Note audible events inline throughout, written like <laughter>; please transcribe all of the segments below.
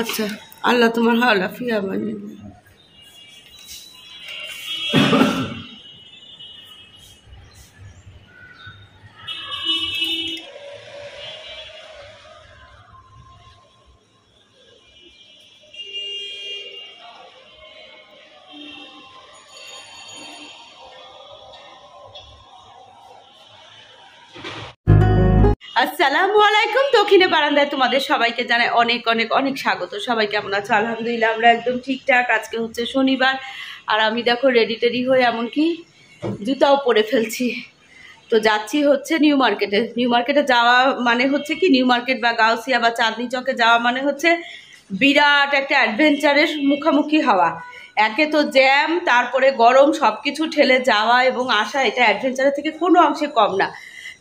আচ্ছা আল্লাহ তোমার হালাফিয়া বানিয়ে দেয়। আসসালামু আলাইকুম দক্ষিণে বারান্দায় তোমাদের সবাইকে জানাই অনেক অনেক অনেক স্বাগত। সবাই কেমন আছো? আলহামদুলিল্লাহ, আমরা একদম ঠিকঠাক। আজকে হচ্ছে শনিবার। আর আমি দেখো রেডি টেডি হয়ে এমনকি জুতাও পরে ফেলছি। তো যাচ্ছি হচ্ছে নিউ মার্কেটে। নিউ মার্কেটে যাওয়া মানে হচ্ছে কি? নিউ মার্কেট বা গাউসিয়া বা চাঁদনি চকে যাওয়া মানে হচ্ছে বিরাট একটা অ্যাডভেঞ্চারের মুখোমুখি হওয়া। একে তো জ্যাম তারপরে গরম সব কিছু ঠেলে যাওয়া এবং আসা, এটা অ্যাডভেঞ্চারের থেকে কোনো অংশে কম না।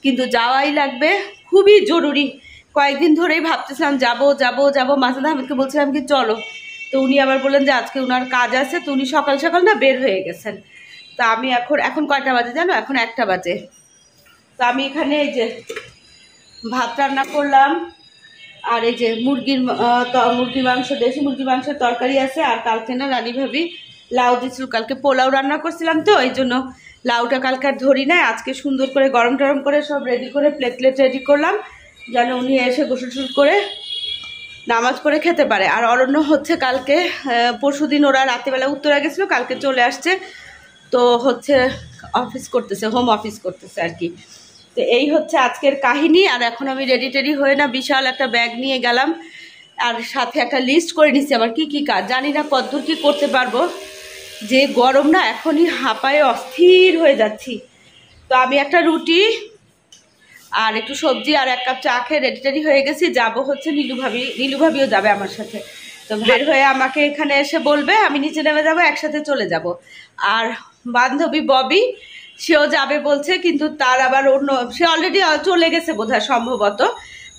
কিন্তু যাওয়াই লাগবে খুবই জরুরি। কয়েকদিন ধরেই ভাবতেছিলাম, যাব যাব যাব। মাসাদ আহমেদকে বলছিলাম কি, চলো। তো উনি আবার বললেন যে, আজকে ওনার কাজ আছে। তো উনি সকাল সকাল না বের হয়ে গেছেন। তা আমি এখন এখন কয়টা বাজে জানো? এখন একটা বাজে। তো আমি এখানে এই যে ভাত রান্না করলাম, আর এই যে মুরগির মুরগির মাংস, দেশি মুরগির মাংসের তরকারি আছে, আর কালকে না রানী ভাবি লাউ দিছিল কালকে পোলাও রান্না করছিলাম তো, এই জন্য লাউটা কালকে আর ধরি নাই। আজকে সুন্দর করে গরম টরম করে সব রেডি করে প্লেট প্লেট রেডি করলাম। যেন উনি এসে গোসল টুসল করে নামাজ পড়ে খেতে পারে। আর অরণ্য হচ্ছে কালকে পরশু দিন ওরা রাত্রিবেলা উত্তরা গেছিল, কালকে চলে আসছে। তো হচ্ছে অফিস করতেছে হোম অফিস করতেছে আর কি। তো এই হচ্ছে আজকের কাহিনী, আর এখন আমি রেডি টেডি হয়ে না বিশাল একটা ব্যাগ নিয়ে গেলাম। আর সাথে একটা লিস্ট করে নিচ্ছি আমার কি কি কাজ। জানি না কতদূর কী করতে পারব। যে গরম না, এখনই হাঁপায়ে অস্থির হয়ে যাচ্ছি। তো আমি একটা রুটি আর একটু সবজি আর এক কাপ চা খেয়ে রেডি টেডি হয়ে গেছি। যাব হচ্ছে নীলু ভাবি নীলু ভাবিও যাবে আমার সাথে। তো বের হয়ে। আমাকে এখানে এসে বলবে আমি নিচে নেমে যাব একসাথে চলে যাব। আর বান্ধবী ববি সেও যাবে বলছে কিন্তু তার আবার অন্য সে অলরেডি চলে গেছে বোধহয় সম্ভবত।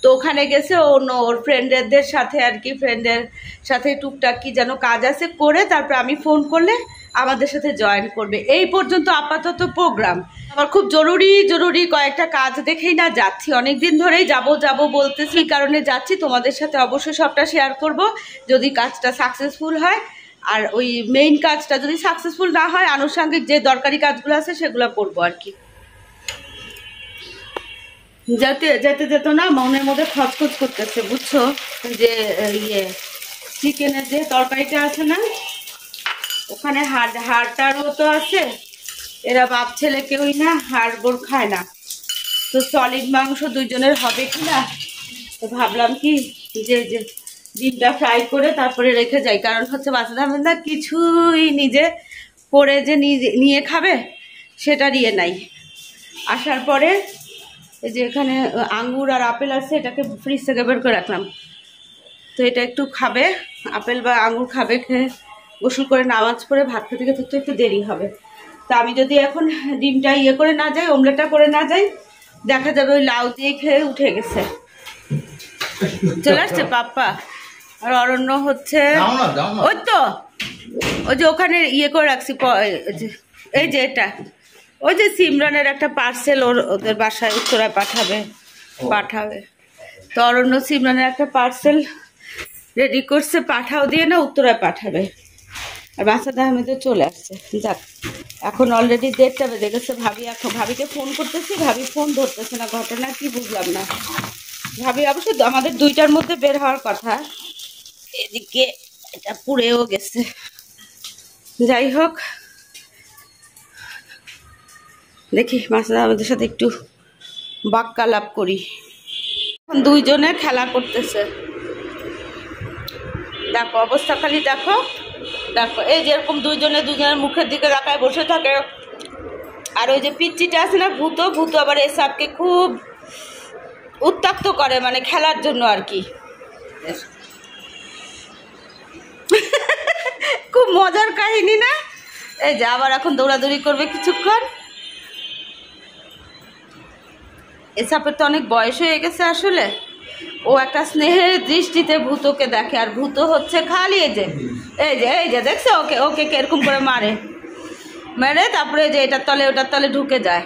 তো ওখানে গেছে অন্য ওর ফ্রেন্ডদের সাথে আর কি ফ্রেন্ডের সাথে টুকটাক কি যেন কাজ আছে করে তারপর আমি ফোন করলে আমাদের সাথে জয়েন করবে। এই পর্যন্ত আপাতত প্রোগ্রাম আমার খুব জরুরি জরুরি কয়েকটা কাজ দেখেই না যাচ্ছি। অনেক দিন ধরেই যাব যাব বলতেছি কারণে যাচ্ছি। তোমাদের সাথে অবশ্যই সবটা শেয়ার করব। যদি কাজটা সাকসেসফুল হয়, আর ওই মেইন কাজটা যদি সাকসেসফুল না হয়, আনুষঙ্গিক যে দরকারি কাজগুলো আছে, সেগুলো করব আর কি। যেতে যেতে, যেত না মনের মধ্যে খচখচ করতেছে, বুঝছ? যে ইয়ে চিকেনের যে তরকারিটা আছে না ওখানে হাড়, হাড়টারও তো আছে। এরা বাপ ছেলে কেউই না, হাড় গোড় খায় না। তো সলিড মাংস দুজনের হবে কি না? তো ভাবলাম কি, যে যে ডিমটা ফ্রাই করে তারপরে রেখে যাই। কারণ হচ্ছে বাচ্চাদের কিছুই নিজে করে যে নিয়ে খাবে, সেটা নিয়ে নাই। আসার পরে এই যে এখানে আঙ্গুর আর আপেল আছে, এটাকে ফ্রিজ থেকে বের করে রাখলাম। তো এটা একটু খাবে, আপেল বা আঙ্গুর খাবে খেয়ে। গোসল করে নামাজ পড়ে ভাত খেতে খেতে তো একটু দেরি হবে। তা আমি যদি এখন ডিমটা ইয়ে করে না যাই অমলেটটা করে না যাই দেখা যাবে ওই লাউ দিয়ে খেয়ে উঠে গেছে। চলে আসছে পাপ্পা। আর অরণ্য হচ্ছে ওই তো ওই যে ওখানে ইয়ে করে রাখছি এই যে এটা। ওই যে সিমরানের একটা পার্সেল ওর ওদের বাসায় উত্তরায় পাঠাবে পাঠাবে। তো অরণ্য সিমরানের একটা পার্সেল রেডি করছে পাঠাও দিয়ে না উত্তরায় পাঠাবে। আর বাসাদ আহমেদও চলে আসছে। যাক, এখন অলরেডি দেড়টা বেজে গেছে। ভাবি এখন ভাবিকে ফোন করতেছি, ভাবি ফোন ধরতেছে না। ঘটনা কি বুঝলাম না। ভাবি, অবশ্য আমাদের দুইটার মধ্যে বের হওয়ার কথা। এদিকে এটা পুড়েও গেছে। যাই হোক, দেখি মাসাদ আমাদের সাথে একটু বাক্যালাপ করি। এখন দুইজনে খেলা করতেছে। দেখো, অবস্থা খালি দেখো। দেখো এই যেরকম দুজনে দুজনের মুখের দিকে রাখায় বসে থাকে আর ওই যে পিচ্চিটা আছে না ভূত ভূত আবার এসবকে খুব উত্তাক্ত করে মানে খেলার জন্য আর কি। <laughs> খুব মজার কাহিনী না? এই যে আবার এখন দৌড়াদৌড়ি করবে কিছুক্ষণ। এসাপের তো অনেক বয়স হয়ে গেছে আসলে। ও একটা স্নেহের দৃষ্টিতে ভূতকে দেখে, আর ভূত হচ্ছে খালি এই যে এই যে এই যে, দেখছে ওকে? ওকে কীরকম করে মারে? মেরে, তারপরে যে এটার তলে, ওটার তলে ঢুকে যায়।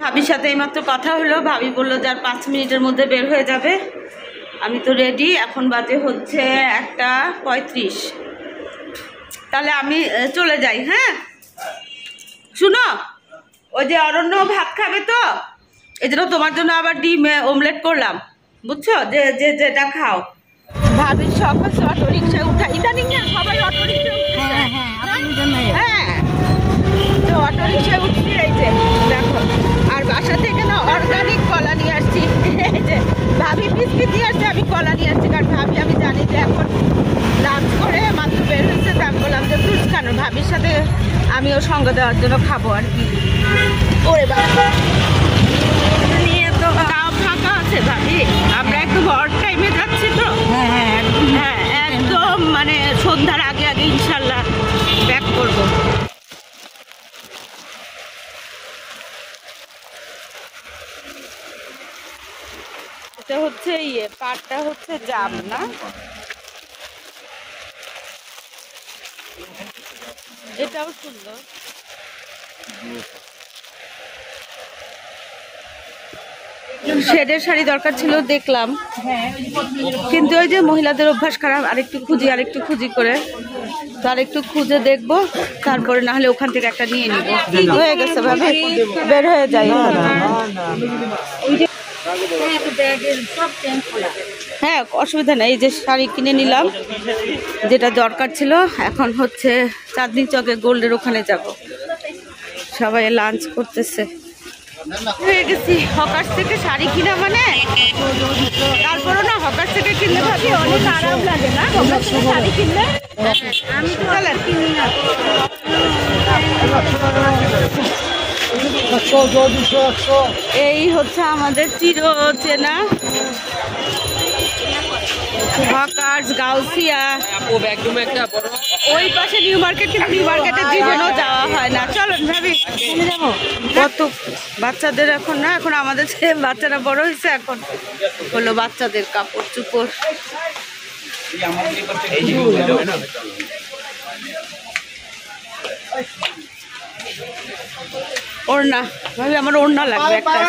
ভাবির সাথে এইমাত্র কথা হলো, ভাবি বলল যে আর পাঁচ মিনিটের মধ্যে বের হয়ে যাবে। আমি তো রেডি এখন বাজে হচ্ছে একটা পঁয়ত্রিশ। তাহলে আমি চলে যাই হ্যাঁ? শুনো, ওই যে অরণ্য ভাত খাবে তো? এই তোমার জন্য আবার ডিম অমলেট করলাম। বুঝছ? যে যে যেটা খাও। ভাবির শখ হচ্ছে অটো রিক্সা উঠা ইদানিং না সবাই অটো রিক্সা হ্যাঁ হ্যাঁ হ্যাঁ। তো অটো রিক্সায় উঠছি এই দেখো। আর বাসা থেকে না অর্গানিক কলা নিয়ে আসছি। এই যে ভাবি বিস্কিট নিয়ে আসছে আমি কলা নিয়ে আসছি। কারণ ভাবি আমি জানি যে এখন লাঞ্চ করে মাত্র বের হয়েছে তা আমি বললাম যে ফ্রুটস খানো। ভাবির সাথে আমিও সঙ্গ দেওয়ার জন্য খাব আর কি। ওরে বাবা। নিয়ে তো ফাঁকা আছে ভাবি আমরা একদম অড টাইমে যাচ্ছি তো। হ্যাঁ হ্যাঁ একদম। হ্যাঁ একদম মানে সন্ধ্যার আগে আগে ইনশাল্লাহ ব্যাক করব। এটা হচ্ছে ইয়ে পাটটা হচ্ছে জাম না এটাও সুন্দর। শেডের শাড়ি দরকার ছিল দেখলাম। কিন্তু ওই যে মহিলাদের অভ্যাস খারাপ আরেকটু খুঁজি আরেকটু খুঁজি করে। তো আরেকটু খুঁজে দেখব তারপরে না হলে ওখান থেকে একটা নিয়ে নিবো। হয়ে গেছে ভাবে। বের হয়ে যাই। হ্যাঁ অসুবিধা নেই। এই যে শাড়ি কিনে নিলাম যেটা দরকার ছিল। এখন হচ্ছে চাঁদনি চকে গোল্ডের ওখানে যাব। সবাই লাঞ্চ করতেছে। থেকে শাড়ি মানে? না থেকে অনেক আরাম লাগে না? হকার্স থেকে শাড়ি কিনলে? আমি তো না। এই হচ্ছে আমাদের চির চেনা হকার্স গাউসিয়া। ওই পাশে নিউ মার্কেট কিন্তু নিউ মার্কেটের জীবনেও যাওয়া হয় না। চলো, ভাবি কত বাচ্চাদের এখন না, এখন আমাদের যে বাচ্চারা বড় হয়েছে এখন। হলো বাচ্চাদের কাপড় চুপড়। ওড়না, ভাবি, আমার ওড়না লাগবে একটা।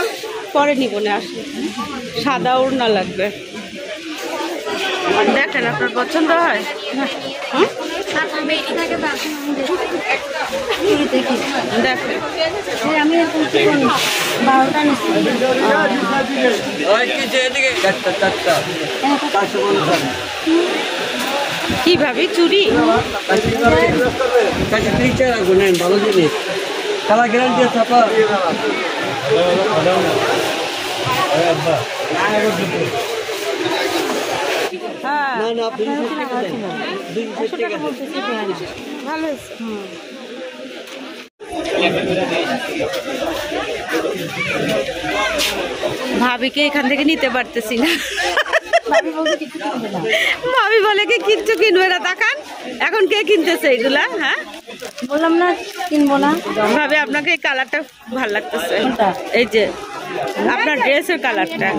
পরে নিব না আসলে সাদা ওড়না লাগবে। দেখেন আপনার পছন্দ হয়? কি ভাবি চুরি? ভালো জিনিস কালা গ্যারান্টি হ্যাঁ না না। দুইশো টাকা ভালো ভাবিকে এখান থেকে নিতে পারতেছি না। ভাবি বলে কি কিচ্ছু কিনবে না তাকান। এখন কে কিনতেছে এগুলা হ্যাঁ? বললাম না কিনবো না। ভাবে আপনাকে এই কালারটা ভালো লাগতেছে। এই যে আপনার ড্রেসের কালারটা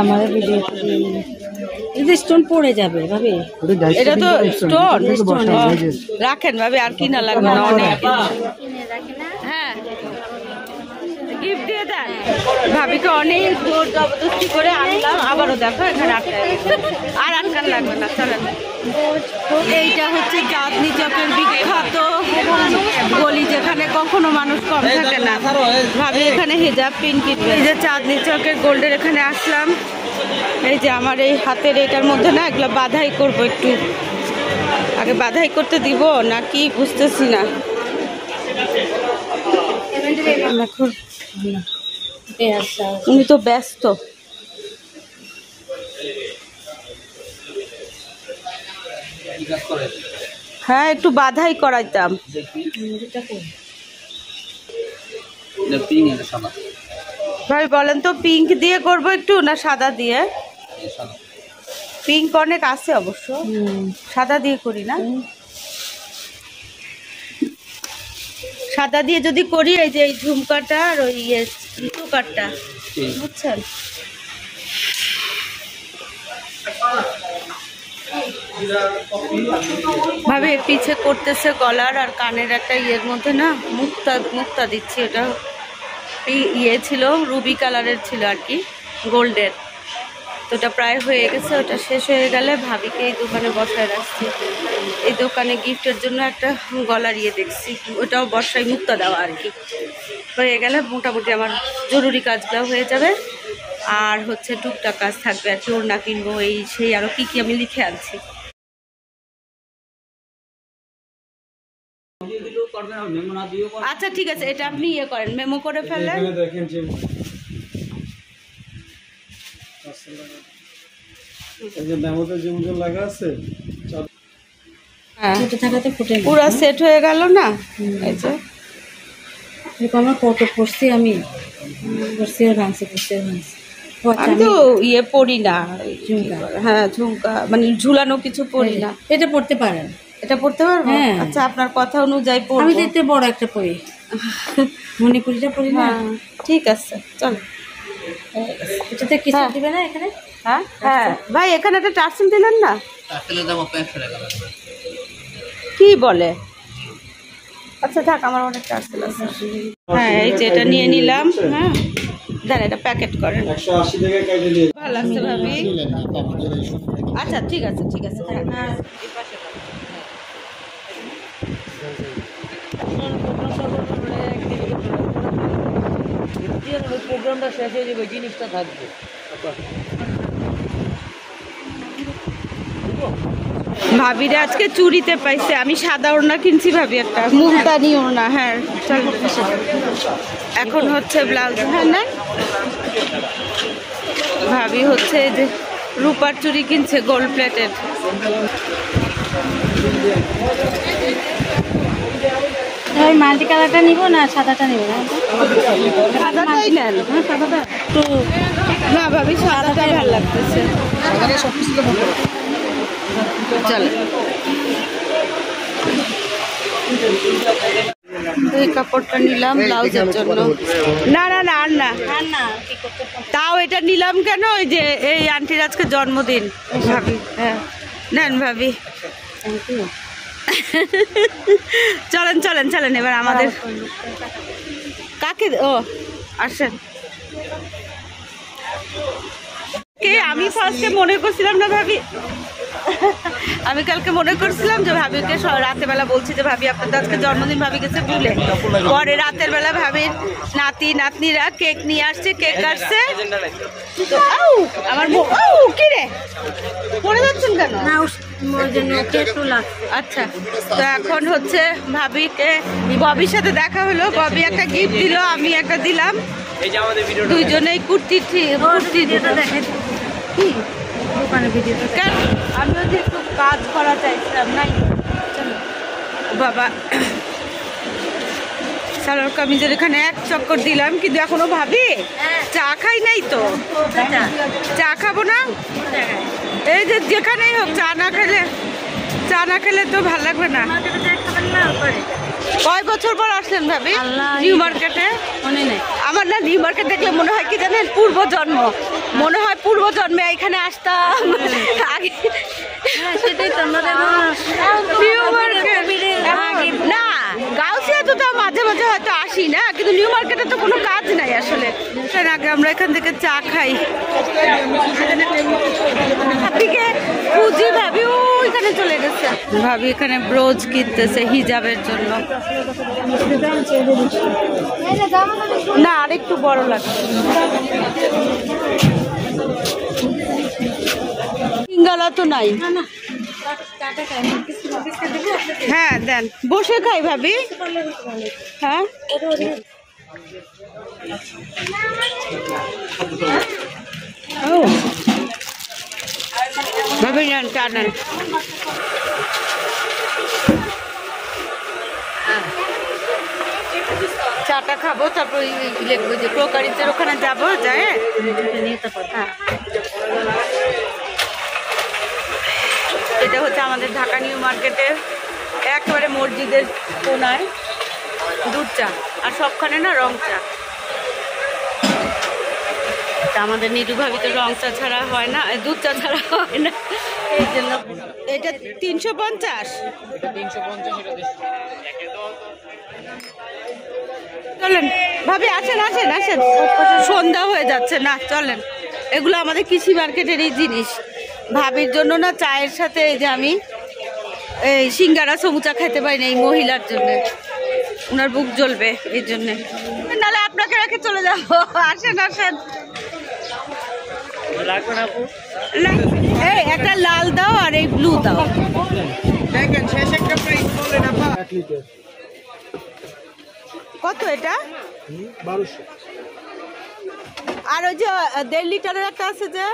আমার কিন্তু স্টোন পড়ে যাবে ভাবে। এটা তো স্টোন রাখেন ভাবে আর কি না লাগবে না অনেক। দিয়ে দেন? ভাবিকে অনেক জোর জবরদস্তি করে আনলাম আবারও দেখো এখানে আটকায় আর আটকান লাগবে না চলেন। এইটা হচ্ছে চাঁদনি চকের বিখ্যাত গলি যেখানে কখনো মানুষ কম থাকে না। ভাবি এখানে হিজাব পিন কিনবে এই যে চাঁদনি চকের গোল্ডের এখানে আসলাম। এই যে আমার এই হাতের এটার মধ্যে না এগুলো বাধাই করব একটু। আগে বাধাই করতে দিব নাকি বুঝতেছি না। এখন উনি তো ব্যস্ত। হ্যাঁ একটু বাধাই করাইতাম। ভাই বলেন তো পিঙ্ক দিয়ে করব একটু না সাদা দিয়ে? পিঙ্ক অনেক আছে অবশ্য। সাদা দিয়ে করি না? সাদা দিয়ে যদি করি, এই যে এই ঝুমকাটা আর ওই ইয়ে চুকারটা বুঝছেন? ভাবে, পিছে করতেছে গলার আর কানের একটা ইয়ের মধ্যে না, মুক্তা মুক্তা দিচ্ছি এটা ইয়ে ছিল, রুবি কালারের ছিল আর কি, গোল্ডের। তো ওটা প্রায় হয়ে গেছে ওটা শেষ হয়ে গেলে ভাবিকে এই দোকানে বসায় রাখছি। এই দোকানে গিফটের জন্য একটা গলার ইয়ে দেখছি ওটাও বর্ষায় মুক্তা দেওয়া আর কি। হয়ে গেলে মোটামুটি আমার জরুরি কাজগুলো হয়ে যাবে। আর হচ্ছে টুকটাক কাজ থাকবে আর কি ওড়না কিনবো এই সেই আরও কী কী আমি লিখে আনছি। আচ্ছা ঠিক আছে এটা আপনি ইয়ে করেন মেমো করে দেখেন যে এই যে মেমোতে যে লাগা আছে চার- হ্যাঁ। ফুটে থাকাতে ফুটে গেছে। পুরো সেট হয়ে গেল না? এই যে। এরকম আমার কত পড়ছি আমি? পড়ছি ভাঙছি পড়ছি ভাঙছি। আমি আমি তো ইয়ে পড়ি না। হ্যাঁ ঝুমকা। মানে ঝুলানো কিছু পড়ি না। এটা পড়তে পারেন। এটা পড়তে পারব? হ্যাঁ। আচ্ছা আপনার কথা অনুযায়ী আমি পড়ব তো বড় একটা পড়ি। <laughs> মণিপুরিটা পড়ি না? হ্যাঁ ঠিক আছে চল। এটাতে কিছু হ্যাঁ। দিবে না এখানে? হ্যাঁ হ্যাঁ। ভাই এখানে একটা টার্সেল দিলেন না? কি বলে? আচ্ছা থাক আমার অনেক টার্সেল আছে। হ্যাঁ এই যে এটা নিয়ে নিলাম হ্যাঁ। দেন এটা প্যাকেট করেন। ভালো লাগছে ভাবি। আচ্ছা ঠিক আছে ঠিক আছে থাক। এই পাশে দাও। প্রোগ্রামটা শেষ হয়ে যাবে, জিনিসটা থাকবে। ভাবিরে আজকে চুরিতে পাইছে। আমি সাদা ওড়না কিনছি ভাবি একটা। মুলতানি ওড়না হ্যাঁ এখন হচ্ছে ব্লাউজ হ্যাঁ ভাবি হচ্ছে যে রূপার চুড়ি কিনছে গোল্ড প্লেটেড ওই মাল্টি কালারটা নিব না সাদাটা নিব না? সাদাটাই নেন। হ্যাঁ সাদাটা। না ভাবি সাদাটাই ভালো লাগতেছে। চল। এই কাপড়টা নিলাম ব্লাউজের জন্য। না না না আর না। তাও এটা নিলাম কেন? ওই যে এই আন্টির আজকে জন্মদিন। ভাবি হ্যাঁ। নেন ভাবি। থ্যাংক ইউ চলেন চলেন চলেন এবার আমাদের। কাকে? ও আসেন। কে? আমি ফার্স্টে মনে করছিলাম না ভাবি। আমি কালকে মনে করছিলাম যে ভাবিকে রাতের বেলা বলছি যে ভাবি আপনার তো আজকে জন্মদিন ভাবি গেছে ভুলে পরে রাতের বেলা ভাবির নাতি নাতনিরা কেক নিয়ে আসছে কেক কাটছে। তো আউ আমার আউ কি রে? পড়ে যাচ্ছেন কেন? আচ্ছা তো এখন হচ্ছে ভাবিকে ববির সাথে দেখা হলো। ববি একটা গিফট দিল আমি একটা দিলাম। দুইজনেই কুর্তি কুর্তি কি দোকানে ভিডিওটা কেন? আমিও যে একটু কাজ করা চাইছিলাম নাই? চলো। বাবা। সালোয়ার কামিজের এখানে এক চক্কর দিলাম কিন্তু এখনও ভাবি চা খাই নাই তো? চা? খাব না? এই যে যেখানেই হোক চা না খেলে চা না খেলে তো ভালো লাগবে না। কয় বছর পর আসলেন ভাবি। নিউ মার্কেটে? মনে নেই। আমার না নিউ মার্কেট দেখলে মনে হয় কি জানেন? পূর্ব জন্ম মনে হয় পূর্ব জন্মে এখানে আসতাম। আগে হ্যাঁ সেটাই তো আমাদের নিউ মার্কেট না গাউসিয়া তো তাও মাঝে মাঝে হয়তো আসি না কিন্তু নিউ মার্কেটে তো কোনো কাজ নাই আসলে। সেন আগে আমরা এখান থেকে চা খাই। পুজি খুঁজি ভাবি ওইখানে চলে গেছে। ভাবি এখানে ব্রোজ কিনতেছে হিজাবের জন্য। না আরেকটু বড় লাগছে সিঙ্গালা তো নাই। হ্যাঁ দেন। বসে খাই ভাবি। হ্যাঁ? ও। ভাবি নেন চা নেন চাটা খাব, তারপর লিখব যে প্রকারিতের ওখানে যাব যায় এটা হচ্ছে আমাদের ঢাকা নিউ মার্কেটের একেবারে মসজিদের কোনায় দুধ চা, আর সবখানে না রং চা। আমাদের নিটু ভাবি তো রং চা ছাড়া হয় না, দুধ চা ছাড়া হয় না। এটা তিনশো পঞ্চাশ। চলেন ভাবি আসেন আসেন আসেন। সন্ধ্যা হয়ে যাচ্ছে না চলেন। এগুলো আমাদের কৃষি মার্কেটেরই জিনিস। ভাবির জন্য না চায়ের সাথে এই যে আমি এই সিঙ্গারা সমুচা খেতে পারি না এই মহিলার জন্য। ওনার বুক জ্বলবে এই জন্যে। নাহলে আপনাকে রেখে চলে যাব। আসেন আসেন। আপু? না, একটা লাল দাও আর এই ব্লু দাও। দেখেন শেষ একটা প্রাইস বলেন আপা লিটার। কত এটা? বারোশো। আর ওই যে দেড় লিটারের একটা আছে যে?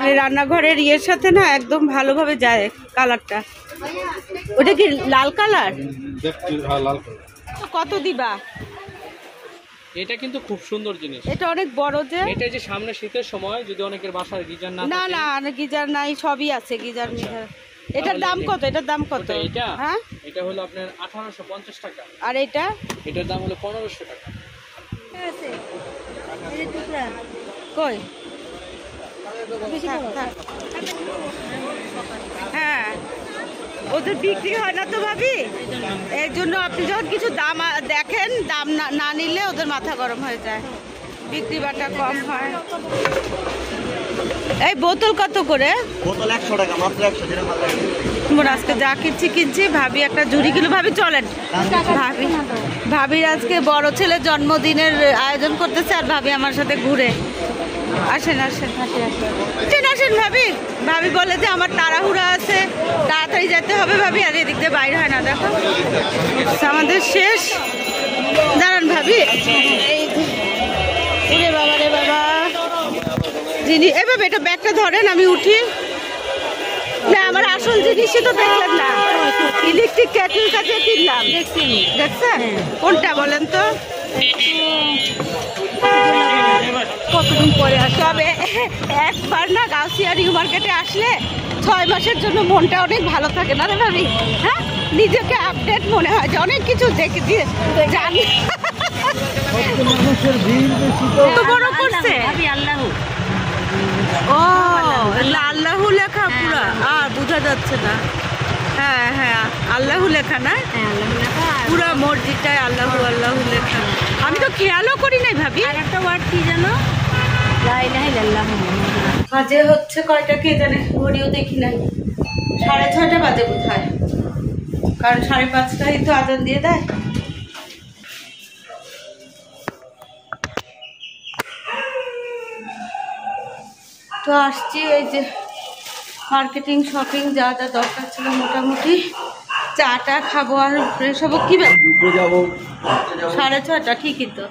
আরে রান্নাঘরের ইয়ের সাথে না একদম ভালোভাবে যায় কালারটা ওটা কি লাল কালার হ্যাঁ কত দিবা? এটা কিন্তু খুব সুন্দর জিনিস। এটা অনেক বড় যে। এটা যে সামনে শীতের সময় যদি অনেকের বাসায় গিজার না না না গিজার নাই সবই আছে গিজার মিজার। এটার দাম কত? এটার দাম কত? এটা? হ্যাঁ? এটা হলো আপনার আঠারোশো পঞ্চাশ টাকা। আর এটা? এটার দাম হলো পনেরোশো টাকা। কই? থাক, থাক। হ্যাঁ। ওদের বিক্রি হয় না তো ভাবি? এই জন্য আপনি যখন কিছু দাম দেখেন দাম না নিলে ওদের মাথা গরম হয়ে যায়। বিক্রি বাটা কম হয়। এই বোতল কত করে? বোতল একশো টাকা মাত্র একশো মোর আজকে যা কিনছি কিনছি ভাবি একটা জুড়ি কিলো ভাবি চলেন। ভাবি ভাবির আজকে বড় ছেলের জন্মদিনের আয়োজন করতেছে আর ভাবি আমার সাথে ঘুরে। আসেন আসেন আসেন আসেন ভাবি। ভাবি বলে যে আমার তাড়াহুড়া আছে তাড়াতাড়ি যেতে হবে ভাবি আর এদিক দিয়ে বাইরে হয় না দেখো। আমাদের শেষ। দাঁড়ান ভাবি। এই বাবা রে বাবা। যিনি এভাবে এটা ব্যাগটা ধরেন আমি উঠি। না আমার আসল জিনিসই তো দেখলেন না। ইলেকট্রিক কেটল কাছে কিনলাম। দেখছেন? কোনটা বলেন তো? কতদিন পরে আসে তবে একবার না গাউসিয়া নিউ মার্কেটে আসলে ছয় মাসের জন্য মনটা অনেক ভালো থাকে না রে ভাবি? হ্যাঁ? নিজেকে আপডেট মনে হয় যে অনেক কিছু দেখে দিয়ে জানি। বড় করছে আল্লাহ ও আল্লাহু লেখা পুরো। আর বোঝা যাচ্ছে না। হ্যাঁ হ্যাঁ আল্লাহু লেখা না? হ্যাঁ পুরো মসজিদটায় আল্লাহু আল্লাহু লেখা। আমি তো খেয়ালও করি নাই ভাবি। আর একটা ওয়ার্ড কি জানো? বাজে হচ্ছে কয়টা কে জানে? ঘড়িও দেখি নাই। সাড়ে ছয়টা বাজে কোথায় কারণ সাড়ে পাঁচটায় তো আজান দিয়ে দেয়। তো আসছি এই যে মার্কেটিং শপিং যা যা দরকার ছিল মোটামুটি। চাটা খাব আর ফ্রেশ হব। কি যাব। সাড়ে ছটা ঠিকই তো।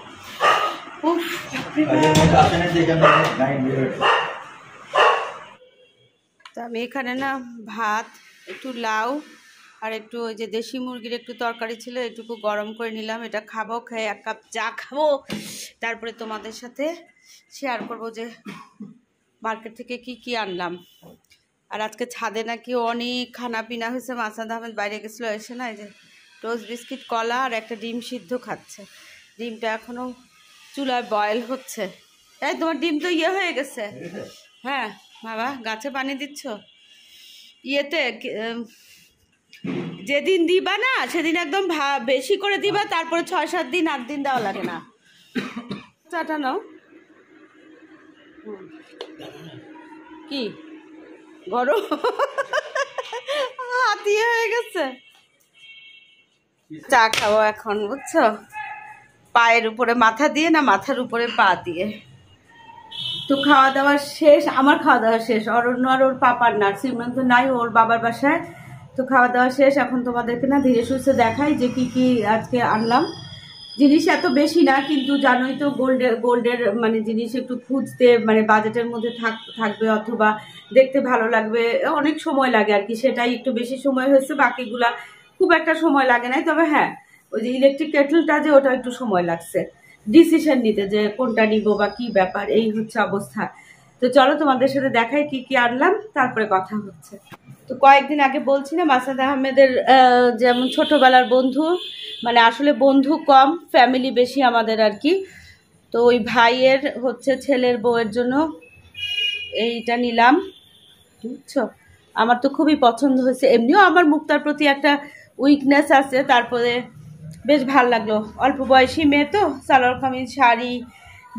তো আমি এখানে না ভাত একটু লাউ আর একটু ওই যে দেশি মুরগির একটু তরকারি ছিল এটুকু গরম করে নিলাম। এটা খাব খেয়ে এক কাপ চা খাব। তারপরে তোমাদের সাথে শেয়ার করব যে মার্কেট থেকে কি কি আনলাম। আর আজকে ছাদে নাকি অনেক খানা পিনা হয়েছে। মাসাদ আহমেদ বাইরে গেছিল, এসে না এই যে টোস্ট বিস্কিট, কলা আর একটা ডিম সিদ্ধ খাচ্ছে। ডিমটা এখনও চুলায় বয়েল হচ্ছে। এই তোমার ডিম তো ইয়ে হয়ে গেছে। হ্যাঁ বাবা, গাছে পানি দিচ্ছ? ইয়েতে যেদিন দিবা না, সেদিন একদম বেশি করে দিবা, তারপরে ছয় সাত দিন, আট দিন দেওয়া লাগে না। চাটা নাও। কি? গরম। হাতিয়ে হয়ে গেছে। চা খাব এখন, বুঝছ? পায়ের উপরে মাথা দিয়ে না মাথার উপরে পা দিয়ে? তো খাওয়া দাওয়া শেষ, আমার খাওয়া দাওয়া শেষ। অরণ্য আর ওর পাপার না সিমরান নাই, ওর বাবার বাসায়। তো খাওয়া দাওয়া শেষ, এখন তোমাদেরকে না ধীরে সুস্থে দেখাই যে কি কি আজকে আনলাম। জিনিস এত বেশি না, কিন্তু জানোই তো গোল্ডের গোল্ডের মানে জিনিস একটু খুঁজতে মানে বাজেটের মধ্যে থাক থাকবে অথবা দেখতে ভালো লাগবে, অনেক সময় লাগে আর কি, সেটাই একটু বেশি সময় হয়েছে, বাকিগুলা খুব একটা সময় লাগে নাই, তবে হ্যাঁ ওই যে ইলেকট্রিক কেটলটা যে ওটা একটু সময় লাগছে। ডিসিশন নিতে যে কোনটা নিব বা কি ব্যাপার, এই হচ্ছে অবস্থা। তো চলো তোমাদের সাথে দেখাই কি কি আনলাম, তারপরে কথা হচ্ছে। তো কয়েকদিন আগে বলছি না, মাসাদ আহমেদের যেমন ছোটবেলার বন্ধু মানে আসলে বন্ধু কম ফ্যামিলি বেশি আমাদের আর কি। তো ওই ভাইয়ের হচ্ছে ছেলের বউয়ের জন্য এইটা নিলাম। বুঝছ? আমার তো খুবই পছন্দ হয়েছে। এমনিও আমার মুক্তার প্রতি একটা উইকনেস আছে, তারপরে বেশ ভালো লাগল। অল্প বয়সী মেয়ে তো, সালোয়ার কামিজ, শাড়ি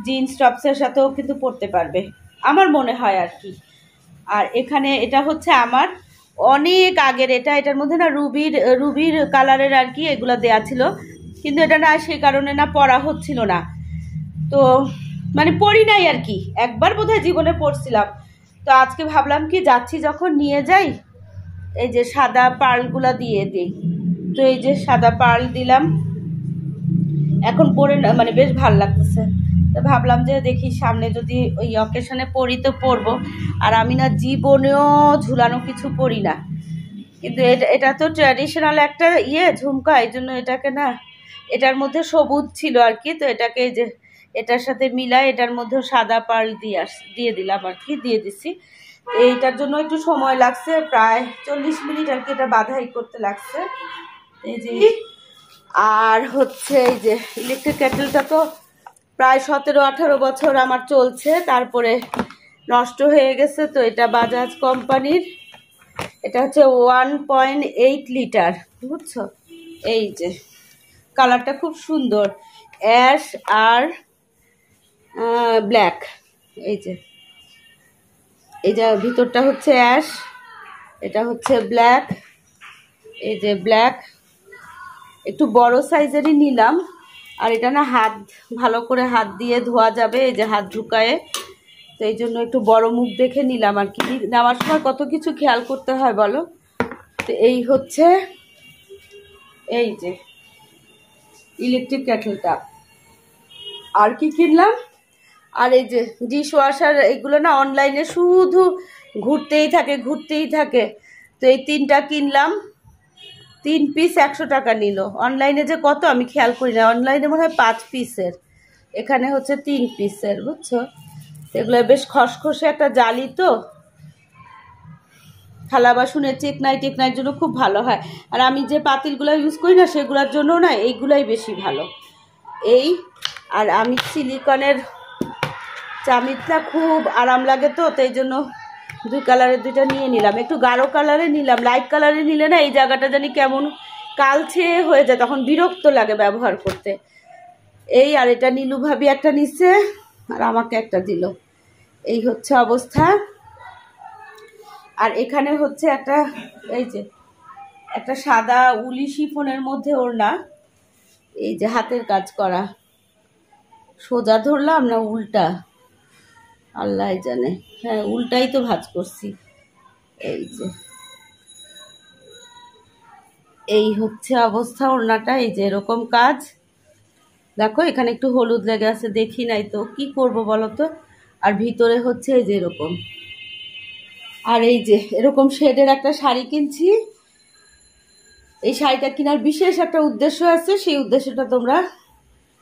জিন্স টপসের সাথেও কিন্তু পরতে পারবে। আমার মনে হয় আর কি। আর এখানে এটা হচ্ছে আমার। অনেক আগের এটা, এটার মধ্যে না রুবির রুবির কালারের আর কি এগুলো দেয়া ছিল। কিন্তু এটা না সেই কারণে না পরা হচ্ছিল না। তো মানে পড়ি নাই আর কি। একবার বোধহয় জীবনে পড়ছিলাম তো আজকে ভাবলাম কি যাচ্ছি যখন নিয়ে যাই, এই যে সাদা পার্লগুলো দিয়ে দিই। তো এই যে সাদা পার্ল দিলাম। এখন পরে মানে বেশ ভালো লাগতেছে। তো ভাবলাম যে দেখি সামনে যদি ওই অকেশনে পরি তো পরবো। আর আমি না জীবনেও ঝুলানো কিছু পরি না। কিন্তু এটা এটা তো ট্র্যাডিশনাল একটা ইয়ে ঝুমকা এই জন্য এটাকে না, এটার মধ্যে সবুজ ছিল আর কি, তো এটাকে যে এটার সাথে মিলাই এটার মধ্যেও সাদা পার্ল দিয়ে আস, দিয়ে দিলাম আর কি, দিয়ে দিছি। এইটার জন্য একটু সময় লাগছে, প্রায় চল্লিশ মিনিট আর কি এটা বাধাই করতে লাগছে। এই যে, আর হচ্ছে এই যে ইলেকট্রিক কেটেলটা তো প্রায় সতেরো, আঠারো বছর আমার চলছে, তারপরে নষ্ট হয়ে গেছে। তো এটা বাজাজ কোম্পানির, এটা হচ্ছে ওয়ান পয়েন্ট এইট লিটার, বুঝছ? এই যে, কালারটা খুব সুন্দর, অ্যাশ আর ব্ল্যাক এই যে। এই যে ভিতরটা হচ্ছে অ্যাশ এটা হচ্ছে ব্ল্যাক এই যে ব্ল্যাক একটু বড় সাইজেরই নিলাম। আর এটা না হাত, ভালো করে হাত দিয়ে ধোয়া যাবে, এই যে হাত ঢুকায়ে। তো এই জন্য একটু বড় মুখ দেখে নিলাম আর কি। নেওয়ার সময় কত কিছু খেয়াল করতে হয় বলো? তো এই হচ্ছে, এই যে ইলেকট্রিক ক্যাটেলটা আর কি কিনলাম? আর এই যে ডিশ ওয়াশার এগুলো না অনলাইনে শুধু ঘুরতেই থাকে ঘুরতেই থাকে। তো এই তিনটা কিনলাম, তিন পিস একশো টাকা নিল। অনলাইনে যে কত আমি খেয়াল করি না অনলাইনে মনে হয় পাঁচ পিসের এখানে হচ্ছে তিন পিসের বুঝছ? এগুলো বেশ খসখসে একটা জালি তো। থালা বাসনের চেকনাই টেকনাইয়ের জন্য খুব ভালো হয়। আর আমি যে পাতিলগুলো ইউজ করি না, সেগুলোর জন্য না এইগুলাই বেশি ভালো। এই, আর আমি সিলিকনের চামিচটা খুব আরাম লাগে তো তাই জন্য দুই কালারের দুইটা নিয়ে নিলাম। একটু গাঢ় কালারে নিলাম লাইট কালারে নিলে না এই জায়গাটা জানি কেমন কালছে হয়ে যায়, তখন বিরক্ত লাগে ব্যবহার করতে। এই আর এটা নীলু ভাবি একটা নিচ্ছে আর আমাকে একটা দিল। এই হচ্ছে অবস্থা। আর এখানে হচ্ছে একটা, এই যে, একটা সাদা উলি শিফনের মধ্যে ওর না এই যে হাতের কাজ করা। সোজা ধরলাম না উল্টা? আল্লাহ জানে। হ্যাঁ উল্টাই তো ভাজ করছি। এই যে। এই হচ্ছে অবস্থা ওড়নাটা, এই যে এরকম কাজ। দেখো, এখানে একটু হলুদ লেগে আছে, দেখি নাই তো। কি করব বলো তো? আর ভিতরে হচ্ছে এই যে এরকম। আর এই যে, এরকম শেডের একটা শাড়ি কিনছি। এই শাড়িটা কেনার বিশেষ একটা উদ্দেশ্য আছে, সেই উদ্দেশ্যটা তোমরা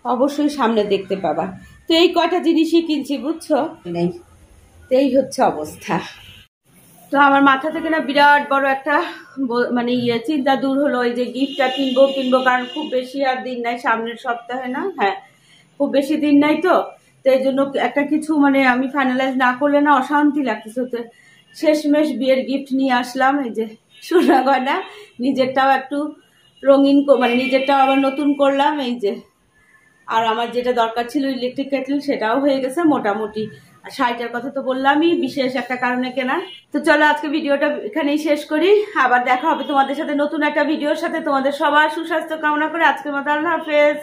অবশ্যই সামনে দেখতে পাবা। তো এই কয়টা জিনিসই কিনছি বুঝছ? নেই। তো এই হচ্ছে অবস্থা। তো আমার মাথা থেকে না বিরাট বড় একটা মানে ইয়ে চিন্তা দূর হলো এই যে গিফটটা কিনবো কিনবো কারণ খুব বেশি আর দিন নাই সামনের সপ্তাহে না হ্যাঁ খুব বেশি দিন নাই তো তো এই জন্য একটা কিছু মানে আমি ফাইনালাইজ না করলে না অশান্তি লাগতেছে। তো শেষমেশ বিয়ের গিফট নিয়ে আসলাম এই যে সোনা গয়না নিজেরটাও একটু রঙিন মানে নিজেরটাও আবার নতুন করলাম এই যে আর আমার যেটা দরকার ছিল ইলেকট্রিক কেটল সেটাও হয়ে গেছে মোটামুটি। আর শাড়িটার কথা তো বললামই, বিশেষ একটা কারণে কেনা। তো চলো আজকে ভিডিওটা এখানেই শেষ করি। আবার দেখা হবে তোমাদের সাথে নতুন একটা ভিডিওর সাথে। তোমাদের সবার সুস্বাস্থ্য কামনা করে আজকের মতো আল্লাহ হাফেজ।